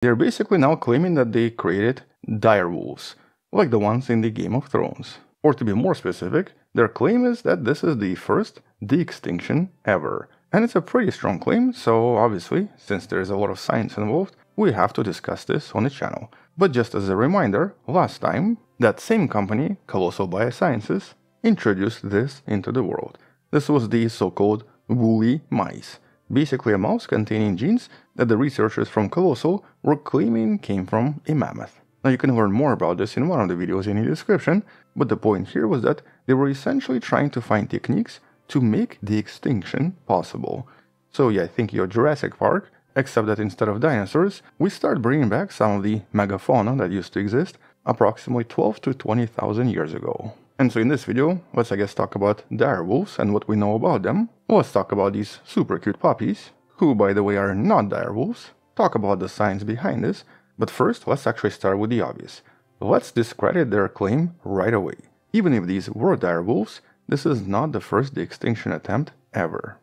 They're basically now claiming that they created direwolves, like the ones in the Game of Thrones. Or to be more specific, their claim is that this is the first de-extinction ever. And it's a pretty strong claim, so obviously, since there's a lot of science involved, we have to discuss this on the channel. But just as a reminder, last time, that same company, Colossal Biosciences, introduced this into the world. This was the so-called woolly mice, basically a mouse containing genes that the researchers from Colossal were claiming came from a mammoth. Now you can learn more about this in one of the videos in the description, but the point here was that they were essentially trying to find techniques to make de-extinction possible. So yeah, I think your Jurassic Park, except that instead of dinosaurs, we start bringing back some of the megafauna that used to exist approximately 12 to 20,000 years ago. And so in this video, let's I guess talk about direwolves and what we know about them. Let's talk about these super cute puppies, who by the way are not direwolves, talk about the science behind this, but first let's actually start with the obvious. Let's discredit their claim right away. Even if these were direwolves, this is not the first de-extinction attempt ever.